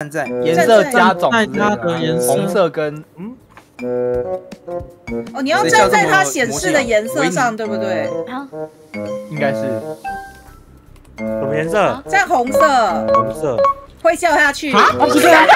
站在颜色加种之类在它的颜色红色跟嗯，哦，你要站在它显示的颜色上，对不对？啊，应该是什么颜色？在红色红色。会掉下去啊。不是啊，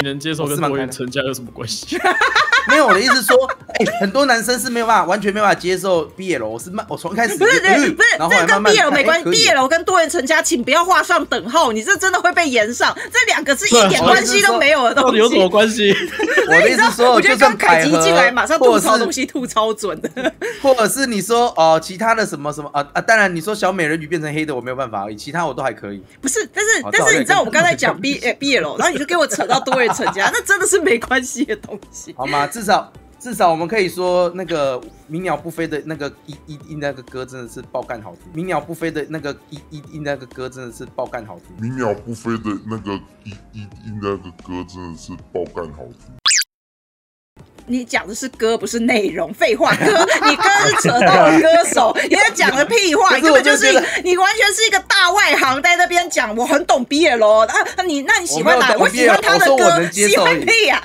你能接受跟多元成家有什么关系？没有我的意思说，哎，很多男生是没有办法完全没有办法接受 BL，我是慢，我从一开始不是呃不是，然后后这跟 BL 没关系，BL 跟多元成家，请不要画上等号，你这真的会被延上，这两个是一点关系都没有的东西。到底有什么关系？我的意思是说，我觉得刚凯吉进来，马上吐槽东西吐超准的。或者是你说哦，其他的什么什么啊啊，当然你说小美人鱼变成黑的我没有办法而已，其他我都还可以。不是，但是好但是你知道我们刚才讲 BL，然后你就给我扯到多元成家，那真的是没关系的东西。好吗？至少至少我们可以说，那个鸣鸟不飞的那个一一一那个歌真的是爆干好听。鸣鸟不飞的那个一一一那个歌真的是爆干好听。鸣鸟不飞的那个一一一那个歌真的是爆干好听。你讲的是歌，不是内容。废话，歌 你歌是扯到了歌手，你在讲的屁话，根本就是你完全是一个大外行，在那边讲我很懂 BL 啊，那你那你喜欢哪？我喜欢他的歌，喜欢屁呀！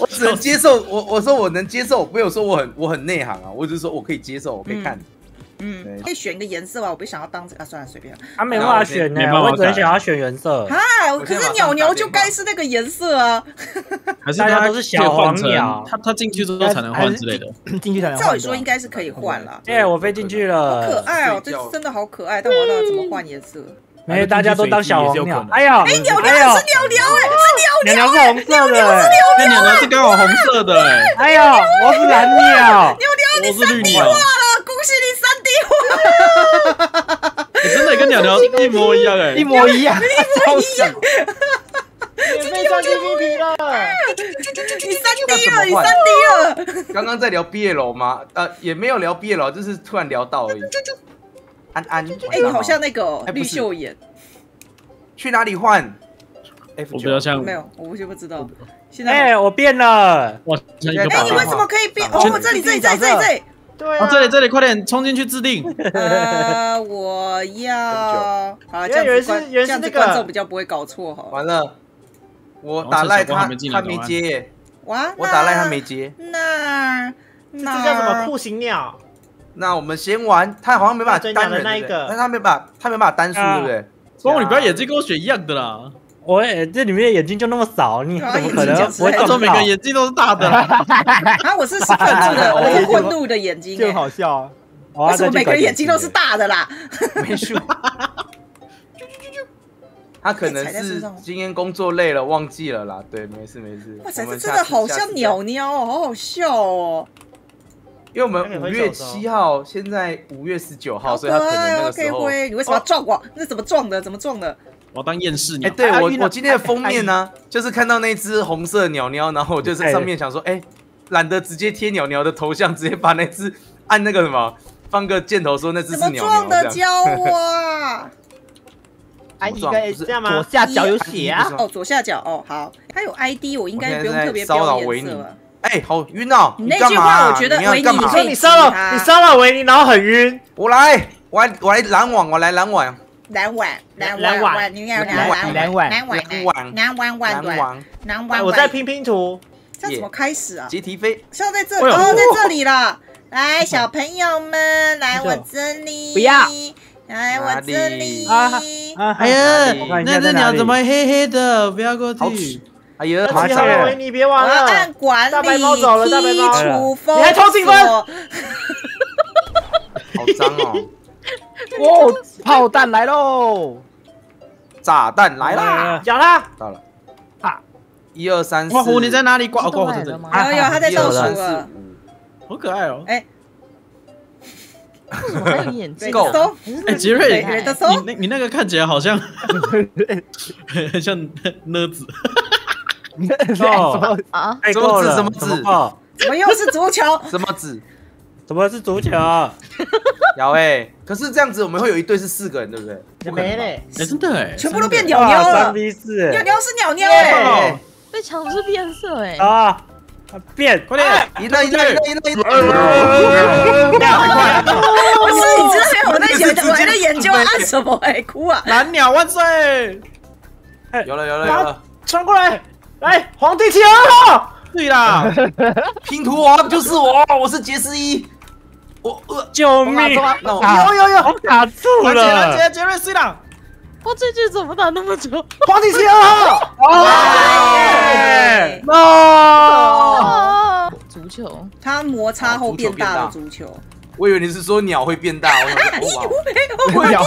我只能接受，我我说我能接受，我没有说我很我很内行啊，我只是说我可以接受，我可以看。嗯，对可以选一个颜色吧，我不想要当这个啊，算了，随便。他没办法选呢我只能想要选原色。啊，可是鸟鸟就该是那个颜色啊。还 是大家它都是小黄鸟他他进去之后才能换之类的。进去才能换照理说应该是可以换了。哎，我飞进去了好可了。爱哦，这真的好可爱，但我不知道怎么换颜色。没，大家都当小黄鸟。哎哎呀，哎，鸟鸟是鸟鸟哎，是鸟鸟鸟是红色的。哎那鸟鸟是刚好红色的，哎，哎呀，我是蓝鸟。鸟鸟你三 D 化了！恭喜你三 D 化，你真的跟鸟鸟一模一样，哎，一模一样，超像。免费赚 PPT 了。你三 D 了，你三 D 了。刚刚在聊 BL 吗？呃，也没有聊 BL，就是突然聊到而已。安安，哎，你好像那个哦绿秀眼，去哪里换？F 九。我比较像没，有，我完全不知道。现在哎，我变了。哇，像一个哎，你为什么可以变？打哦，这里这里这里这里这里。对啊，这里这里，快点冲进去制定。呃，我要好了，这样原来是子观这样子原来是那个观众比较不会搞错哈。完了，我打赖他他没接耶，哇，我打赖他那没接。那那这那叫什么酷刑鸟？那我们先玩，他好像没办法最单人的那一个但他没办法，他没办法单数，啊对不对？光你不要眼睛跟我选一样的啦。我也这里面的眼睛就那么少，你啊怎么可能眼睛讲实在不会撞到他说 每个眼睛都是大的啦。啊，我是是愤怒的，我是愤怒的眼睛就很哎。好笑啊！为什么每个人眼睛都是大的啦？没数。他可能是今天工作累了，忘记了啦。对，没事没事。哇塞，这真的好像鸟鸟哦，好好笑哦，因为我们五月七号，现在五月十九号，所以他可能那个时候。可以挥。你为什么要撞我？那怎么撞的？怎么撞的？我要当厌世鸟哎、鸟。对我我今天的封面呢、就是看到那只红色鸟鸟，然后我就在上面想说，哎、懒得直接贴鸟鸟的头像，直接把那只按那个什么，放个箭头说那只怎么是鸟撞的？鸟这样。教我啊！安 一不个是这样吗左下角有血啊哦，左下角哦，好，它有 ID，我应该不用特别标维尼颜色吧？哎、好晕哦！你那句话我觉得维尼你可以你杀了你杀了维尼，然后很晕。我来，我来，我来拦网，我来拦网，蓝碗，蓝蓝碗碗，你要蓝碗蓝碗蓝碗，蓝网蓝碗碗碗，拦网，蓝碗。我在拼拼图，这怎么开始啊？阶梯飞，就在这里哦，在这里了。来，小朋友们，来我这里。不要。来我这里。啊啊！哎呀那只鸟怎么黑黑的？不要过去吃。哎呀，好气了，维尼别玩了。管理大白猫走了大白猫你还偷进分锁好脏哦！哦，炮弹来喽！炸弹来啦！咬他！到了啊！一二三四，刮胡你在哪里？刮哦，刮胡在这里，有有，他在倒数了。好可爱哦。哎，为什么还有眼睛？够，哎，杰瑞，你那你那个看起来好像很像呢子。什么？啊，太什么够了，字什么字怎么够怎么又是足球？什么子？怎么是足球？有哎，可是这样子我们会有一队是四个人，对不对？没嘞，哎，真的哎，全部都变鸟鸟哇，了三。v 四，鸟鸟是鸟鸟哎，哎，被抢的是变色哎，啊！变，快点，一了一了一了一了赢了！不是，你知道没有？我在研，我还在研究按什么哎，哭啊！蓝鸟万岁！有了有了有了，传过来，来，皇帝七二号，对啦，拼图王就是我，我是杰斯一，我呃，救命！那我有有有，卡住了，杰杰瑞斯朗，我这局怎么打那么久？皇帝七二号，哎哦啊！足球，它摩擦后变大足球，我以为你是说鸟会变大，我想说 哇，我 觉得鸟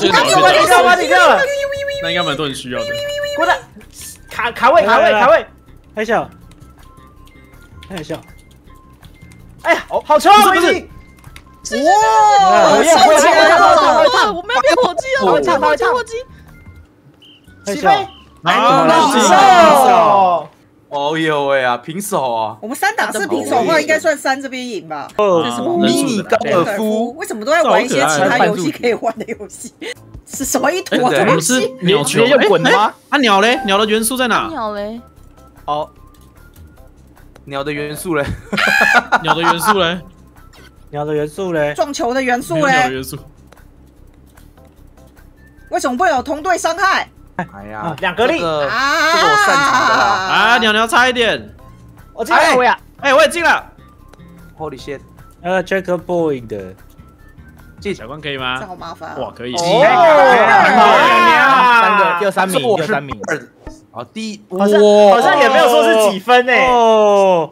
你变干嘛？你干嘛？那应该蛮多人需要的。过来，卡卡位，卡位，卡位，太小，太小。哎呀，好球啊！不是不是哇，上我前我了，哇！我们要变火鸡了，火鸡，火鸡，火鸡！起飞，好，平那手。哦呦喂啊，平手啊，我们三打四平手的话，应该算三这边赢吧？哦这是什么迷你高尔夫，为什么都在玩一些其他游戏可以玩的游戏？是什么一坨真的东我们是西？鸟球，直接用滚？吗哎啊，鸟嘞？鸟的元素在哪？鸟嘞，哦，鸟的元素嘞，鸟的元素嘞？鸟的元素嘞？撞球的元素嘞？元素。为什么不会有同队伤害哎呀啊，两格力这个啊？这个我擅长的啦啊，鸟鸟差一点。我进来，位啊，哎，我也进了。，Holy shit，呃，check point 的。小关可以吗这吗？好麻烦啊！哇，可以。哦三个，第二三名，第二三名，二，好第一好像好像也没有说是几分呢。哦，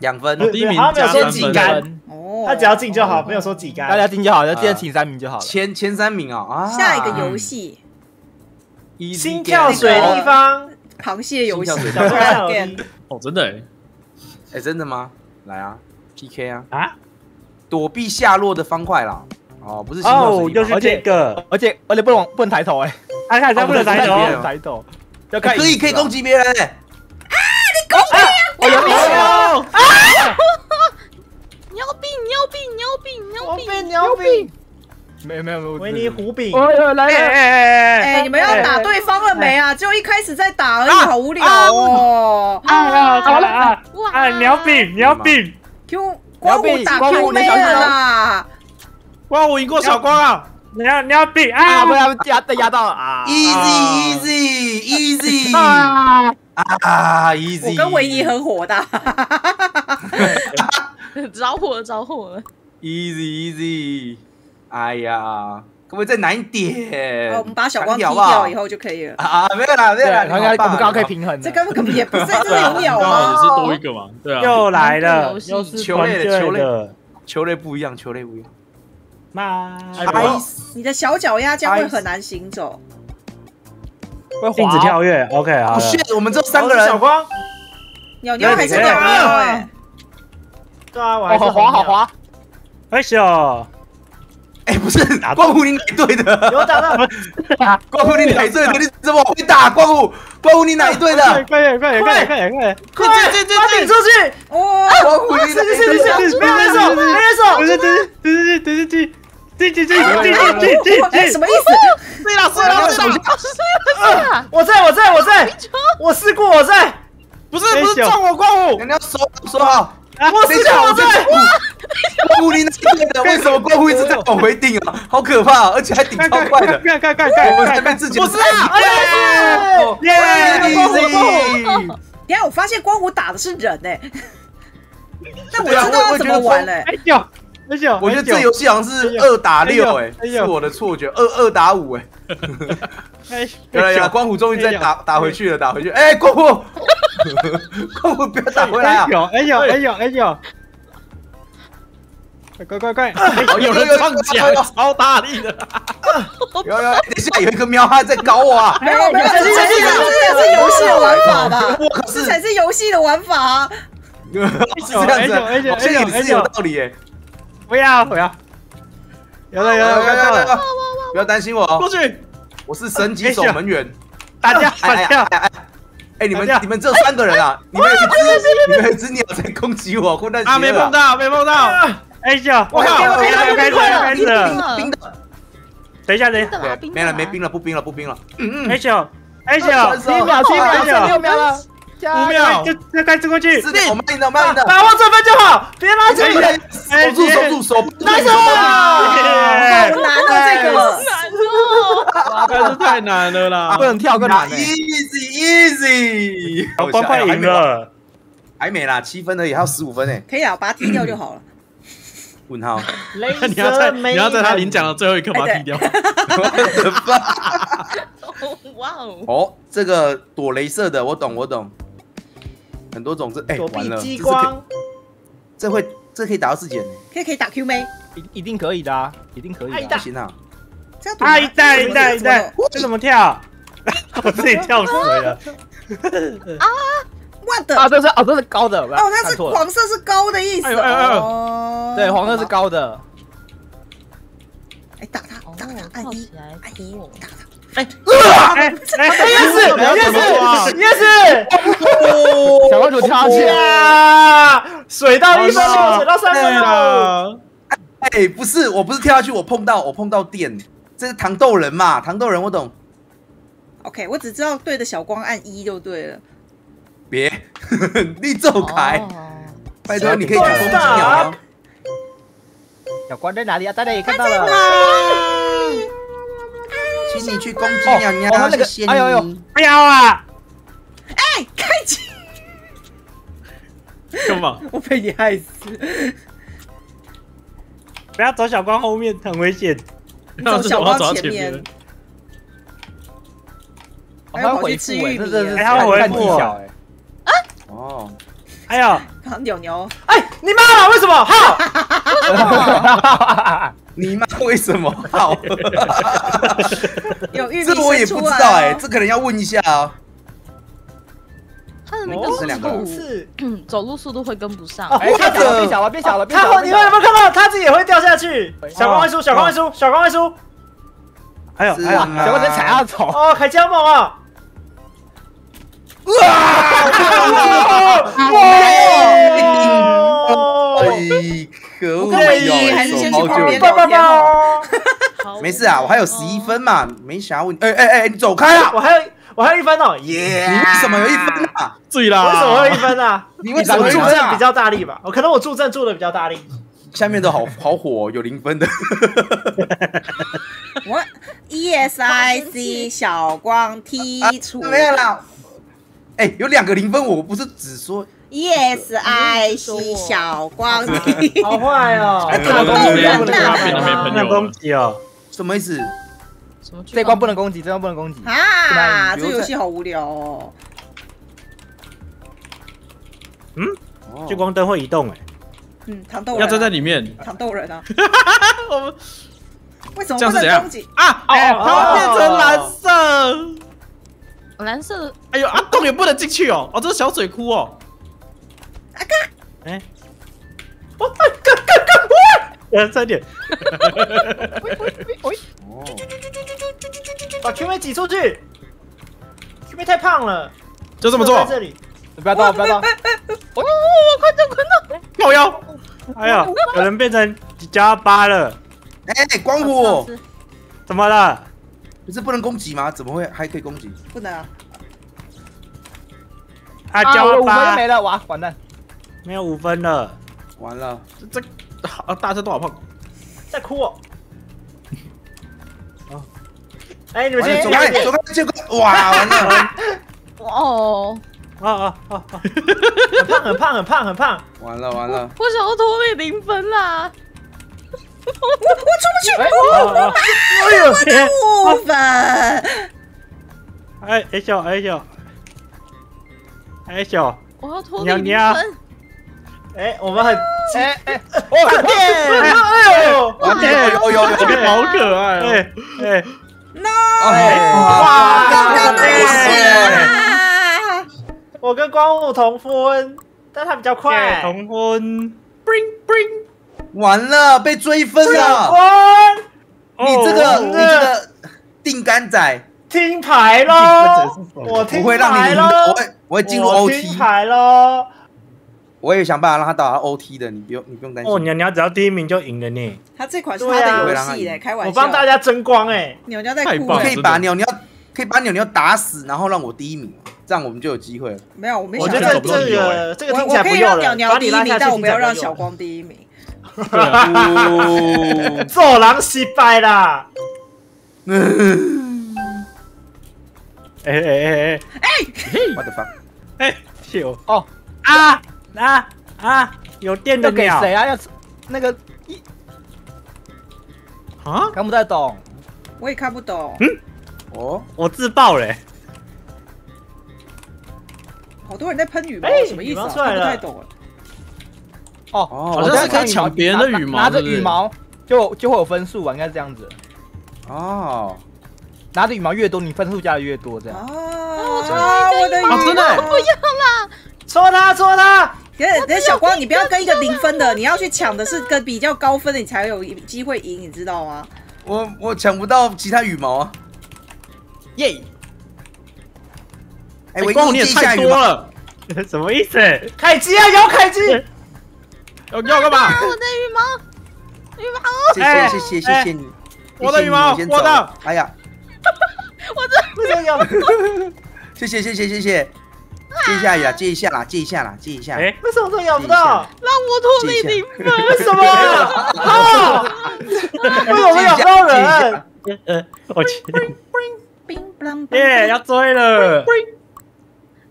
两分，第一名好像没有说加三分。几杆，哦，他只要进就好，没有说几杆。大家进就好了，记得请三名就好了。前前三名啊啊，下一个游戏心跳水立方，螃蟹游戏。哦，真的哎。哎，真的吗？来啊，PK 啊，啊？躲避下落的方块啦。哦，不是心跳水，地方哦又是这个，而且而且不能不能抬头哎，啊看他不能抬头。抬头，要哎看可以可以攻击别人哎，我有病哦，你要 病，你要病，你要病，你要病！没有没有没有，维尼胡饼，哦哟来了，哎哎，你们要打对方了没啊？就一开始在打而已，好无聊哦。啊，好了啊哇啊，鸟饼鸟饼，Q 光武打 Q 虎你妹了啦！哇，我赢过小光啊！你要鸟饼啊啊，被他们压被压到了啊 Easy easy easy 啊！啊 easy，我跟维尼很火的，着火了，着火了！easy easy，哎呀，可不可以再难一点？哦我们把小光踢掉以后就可以了。啊，没有啦没有啦，对，刚刚我们刚刚可以平。衡，这根本也不是，这是有鸟刚好也是多一？个嘛，对啊。又来了，又是球类的球类的，球类不一样，球类不一样。妈，你的小脚丫将会很难行走。会禁止跳跃，OK 好哦了。shit，我们这三个人。小光，鸟鸟还是鸟鸟哎，对啊，我滑好，滑，哎呦，哎，不是，光虎你哪一队的？有打到，光虎你哪一队的？你怎么会打？光虎，光虎你哪一队的？快点快点快点快点快点，快快快快顶出去！哦，光虎你哪一队的？没有人手，没人手，对对对对对对对对对对对对哎，什么意思？对了，对了，对了，我在我在我在，我试过我在，不是不是撞我光虎你，要说说好。我试过我在，光虎你哪一队的？为什么光虎一直在往回顶啊？好可怕，而且还顶超快的。看看看看我们还被自己我是啊，耶！easy。等下我发现光虎打的是人哎，但我对啊知道要怎么玩嘞。哎呦哎呦，我觉得这游戏好像是二打六，哎，是我的错觉，二二打五，哎，哎有了有了，光虎终于再打打回去了，打回去，哎，光虎，光虎不要打回来啊哎！呦哎呦哎呦哎呦，快快快！有人撞起来，超大力的，有有，等下有一个喵哈在搞我啊！没有没有，这这这这才是游戏的玩法吧？我可是这才是游戏的玩法啊！是这样子啊，哎呦好像也是有道理耶。不要不要，有了有了，我看到了，不要担心我哦，过去，我是神级守门员。打掉哎哎打掉哎，你们你们只有三个人啊！你们有一只你们有一只鸟在攻击我，混蛋啊，没碰到，没碰到，哎呦，我靠开始了开始了开始。了，冰冰的，等一下等一下？没了没冰了，不冰了不冰了。嗯嗯，哎呦哎呦，七秒七秒剩六秒了，五秒，就就开始过去，是的，我慢一点慢一点。把握这分就好，别拉扯。哎，守住守住守住，来手好难啊，这个但是太难了啦不！能跳更难呢。Easy easy，好，光快赢了。还没啦，七分而已，还有十五分呢。可以啊，把它踢掉就好了。问号，你要在你要在他领奖的最后一刻把它踢掉。哦 哇哦，哦，这个躲镭射的，我懂我懂，很多种是哎躲完了，避激这是可以光，这会这可以打到自己人，可以可以打 Q 妹，一一定可以的啊，一定可以的不行啊，这样躲吗啊，一代一代一代怎么，这怎么跳？我自己跳水了。啊！我的啊，这是啊，这是高的，哦，哦，它是。黄色是高的意思哎呦哎呦哎呦哦。对，黄色是。高的。哎，打他哦，打他，按一按一打他。哎哎，yes 你要怎么做啊 yes yes，小公主跳下去，呀，水到一分了，水到三分对了。啦，哎不是，我不是跳下去，我碰到我碰到电，这是糖豆人嘛，糖豆人我懂，OK，我只知道对着小光按一就对了。别，你走开，哦拜托你可以去攻击鸟啊，小光在哪里啊？大家也看到了。请你去攻击鸟哦鸟，哦那个谢谢哎呦呦你。不要啊！哎，开启，干嘛？我被你害死。不要走小光后面，很危险。走到前面。哦他会回复哎，这真的是哎他会回看复哎。哦，哎呀，刚扭扭，哎，你妈了为什么？好，你 妈为什么好？有玉米这我也不知道哎，这可能要问一下啊。他的那哦个这两个速度，是。嗯，走路速度会跟不上。哎，变小了，变小了，变小了，变小了。他你们有没有看到他自己也会掉下去？小光会输，小光会输，小光会输。还有还有是啊，小光在踩他的头。哦，凯基好猛啊！哇！哎，可恶！还是先去旁边手聊天好了。好没事啊，我还有十一分嘛，没想要问。哎哎哎，你走开啊！我还有我还有一分哦，耶！你为什么有一分啊？醉啦！为什么会有 一分啊？你为什么助阵比？较大力吧？我可能我助阵助的比较大力。下面都好好火哦，有零分的。我 E S I C 小光剔除没有啦。哎，有两个零分，我不是只说 E S I C 小光踢。好坏哦！哎，这个东西没有，这个变得没朋友了。击哦！什么意思？什么？这关不能攻击，这关不能攻击。啊，这游戏好无聊哦。嗯聚光灯会移动哎，嗯，糖豆人啊要站在里面糖豆人啊，我们为什么不能攻击？啊！哦，它会变成蓝色。蓝色的哎呦，阿，洞也不能进去哦。哦，这是小水库哦。阿哥哎，我干干干！呃，快点，喂喂喂哦，把 Q 妹挤出去。Q 妹太胖了，就这么做在。这里。不要动，不要动。哦，快走快点！靠腰。哎呀，有人变成加八了，哎，光虎，怎么了？不是不能攻击吗？怎么会还可以攻击？不能啊，啊，啊，加我五分没了，哇，完蛋。没有五分了，完了，这这啊，大家都好胖。在哭哎，你们先走开，走开，结果哇，完了，哦，啊啊啊啊！很胖，很胖，很胖，很胖。完了，完了。我想要拖累零分啦！啊啊哎呦天！五分哎哎小哎小哎小我要脱累零娘娘分。哎，我们很哎哎，哎呦！完了，有有有有。好可爱哦。哎哎，哎哇刚刚那一哎下，我跟光武同分，但他比较快。同分，bring bring，完了，被追分了。分！你这个，哦你这个定杆仔，听牌喽！我听我会让你，牌喽我！会我会进入 OT，牌喽！我也想办法让他到 OT 的，你不用你不用担心哦，心。娘娘只要第一名就赢了呢。他这款是他的游戏嘞，开玩笑。我帮大家争光哎！鸟鸟在哭太棒了可哎，以把鸟鸟可以把鸟鸟打死，然后让我第一名，这样我们就有机会了。没有，我没我想到觉得这这个这个听起我我可以来不诱人，让鸟鸟把第一名，但我不要让小光第一名。做狼失败啦！哎哎哎哎我的妈！哎，秀哦啊啊啊！有电的要给鸟谁啊？要那个一啊！看不太懂。我也看不懂，嗯哦，我自爆嘞！好多人在喷羽毛，哎什么意思啊？看不太懂了。哦，哦我好像是可以在抢别人的羽毛拿着羽毛就就会有分数啊，应该是这样子。哦，拿着羽毛越多，你分数加的越多，这样。哦！我我的羽毛啊真的欸不要啦！戳他戳他！可是可是小光，你不要跟一个零分的，你要去抢的是跟比较高分的，你才有机会赢，你知道吗？我我抢不到其他羽毛啊！耶！哎，我光你也太多了，什么意思？凯基啊，有凯基！要要干嘛？啊，我的羽毛，羽毛，谢哎谢谢谢谢谢你，我的羽毛我的。哎呀，为什么有？谢谢谢谢谢谢，接一下呀，接一下啦，接一下啦，接一下。哎，为什么都咬不到？让我脱离零分。为什么啊？啊！为什么咬不到人？呃，我去，冰冰耶，要追了！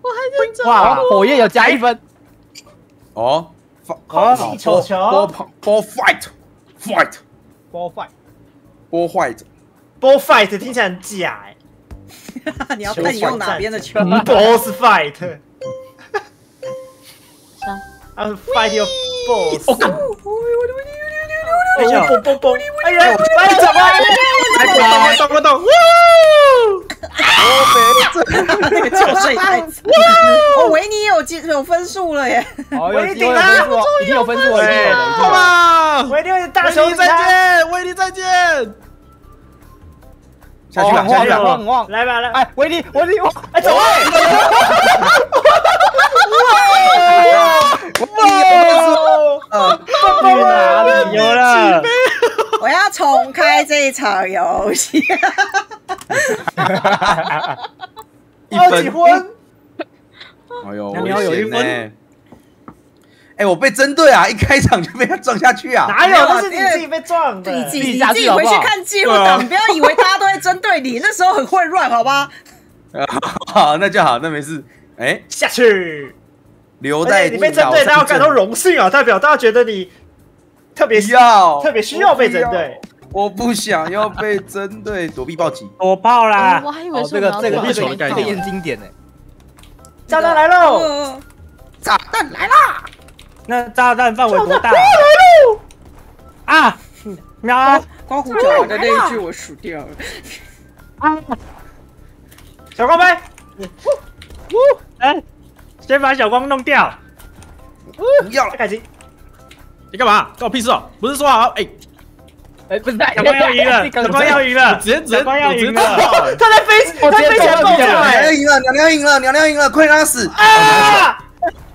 我还在找。哇，火焰有加一分。哦，空气球！Ball fight fight Ball fight，波 fight，，ball fight 听起来很假哎。你要看你用哪边的球。Boss fight，啊，fight your boss。我干！哎呀，嘣嘣嘣！哎呀，哎呀，怎么？来动不动不动！那个救水太惨。哦，维尼有进有分数了耶！哦，有我一机会有定啊分数哦，一定有分数哦，一定有的。好吧，我一定会大手威力再见，维尼再见。下去吧下去吧。旺很旺。来吧来吧，哎，维尼，维尼，我哎，走位！呃，去哪里？有了！我要重开这一场游戏。一二几分。分？哎呦，你要有一分。哎，我被针对啊！一开场就被他撞下去啊！哪有？那是你自己被撞的。你自己自己下你自己回去看记录档，你不要以为大家都在针对你，那时候很混乱，好吧？好，那就好，那没事。哎，下去。而留在且你被针对，大家感到荣幸啊，代表大家觉得你特别要特别需要被针对。我不想要被针对，躲避暴击。躲爆啦我还以为这个这个这个这个球的概念也很经典呢。炸弹来喽！呃炸弹来啦！那炸弹范围多大？啊！喵！刮胡讲完的那一句我数掉了。啊小光杯，哎，先把小光弄掉。不要了，开心，你干嘛？关我屁事哦！不是说好哎，哎，不是，小光要赢了，小光要赢了，直接直接。他在飞，他飞起来爆出鸟鸟赢了，鸟鸟赢了，鸟鸟赢了，快让他死！啊！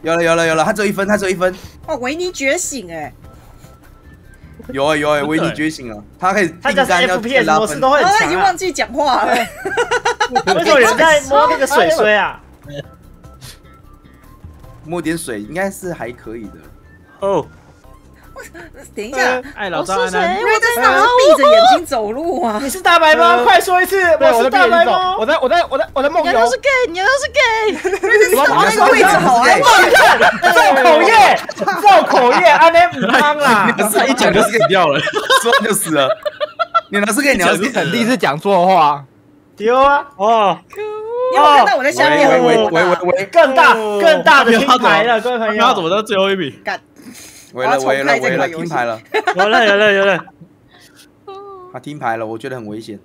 有了有了有了，他只有一分，他只有一分。哦，维尼觉醒哎，有啊有啊，维尼觉醒了，他可以他只要拉分模式都。会然后他。已经忘记讲话了。为什么有人在摸那个水水啊？摸点水应该是还可以的。哦，等一下，哎老我是谁？我瑞在在哪？闭着眼睛走路啊。你是大白猫？快说一次，我我是大白猫。我。在我在我在我在梦游。你都。是 gay，你都是 gay。瑞在找那个位置好安全。造口业，造口业，安内姆汤啦！他一讲就死掉了。说完就死了。鸟鸟是可以，鸟鸟是可以肯定是讲错话。丢啊！哦，你有看到我在下面？喂喂喂很喂喂喂，更大更大的听牌了，各位朋友。他怎么到最后一笔？喂了喂了喂了，听牌了，有了有了有了，他听牌了，我觉得很危险。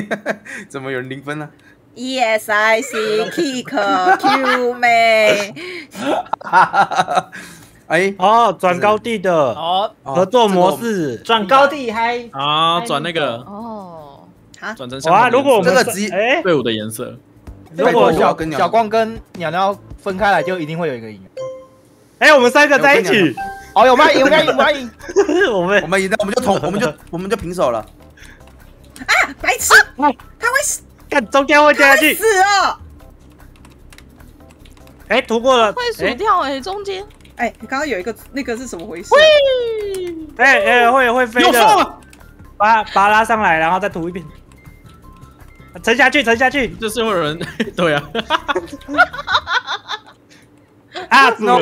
怎么有人零分呢？Yes I see kick Q 妹。哎，哦，转高地的哦，合作模式，转高地嗨！啊，转那个。哦，转成相哇，如果我们这个直接哎，队伍的颜色，如果小跟小光跟鸟鸟分开来，就一定会有一个赢。哎，我们三个在一起，哦，有吗？有吗？有吗，我们赢。我们我们赢了，我们就同，我们就我们就平手了。啊白痴，他会死，看中间会掉下去。他会死哦！哎，涂过了，会死掉哎，中间。哎，刚刚有一个那个是怎么回事？哎哎，会会飞的！把把它拉上来，然后再涂一遍。沉下去，沉下去就是会有人，对啊，啊！死 No！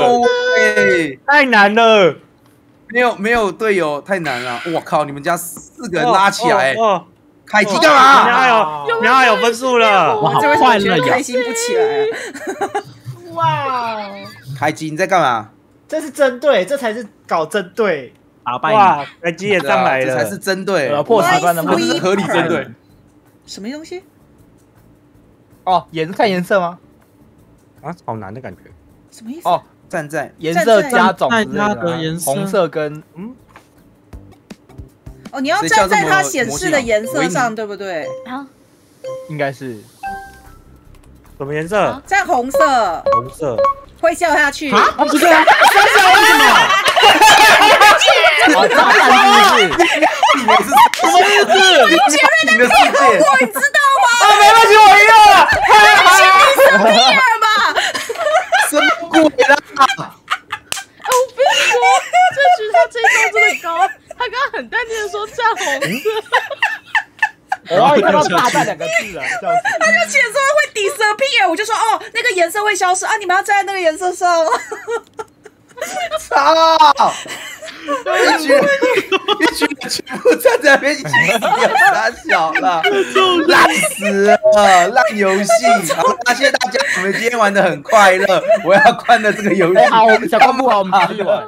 太难了，没有没有队友太难了，我靠！你们家四个人拉起来，哦哦凯基干哦嘛？苗有苗有分数了，我好快乐呀！开心不起来啊？哇，凯基你在干嘛？这是针对，这才是搞针对。打败你，哇，飞机也上来了，啊这才是针对破十关了吗这？是合理针对。什么东西？哦，颜看颜色吗？啊，好难的感觉。什么意思？哦，站在颜色加种之类站在它的啊的颜色红色跟嗯，哦，你要站在它显示的颜色上，拟对不对？啊，应该是什么颜色？在红色红色。会掉下去。啊，不是啊，啊，炸弹 是不是？你们是什么意思？你的世界，你知道吗？啊没关系，我赢了。第二吧。什么鬼啦？哎，我跟你说，这局他这一招真的高，他刚刚很淡定的说站红色，我要看到大战两个字啊，他就！写说会 disappear，我就说哦，那个颜色会消失啊，你们要站在那个颜色上。操！一群人，一群人全部站在那边一起死掉，傻小了，烂死了，烂游戏。然后发现大家，我们今天玩的很快乐。我要关了这个游戏。哎，好，我们小公布好，我们继续玩。